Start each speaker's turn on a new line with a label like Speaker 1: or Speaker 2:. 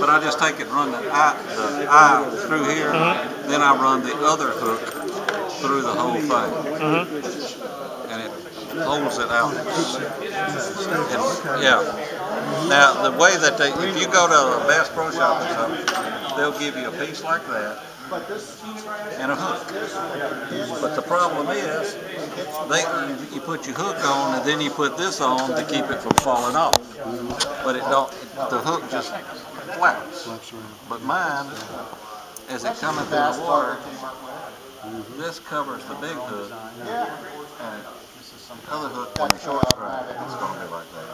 Speaker 1: But I just take it and run the eye, the eye through here,
Speaker 2: Uh-huh.
Speaker 1: then I run the other hook through the whole thing,
Speaker 2: Uh-huh.
Speaker 1: and it holds it out. And, yeah. Now, the way that they, if you go to a Bass Pro Shop or something, they'll give you a piece like that and a hook. But the problem is, they, you put your hook on and then you put this on to keep it from falling off. But it don't, the hook just flaps. But mine, as it coming through the water, this covers the big hook. And the other hook, when the short's dry, it's gonna be like that.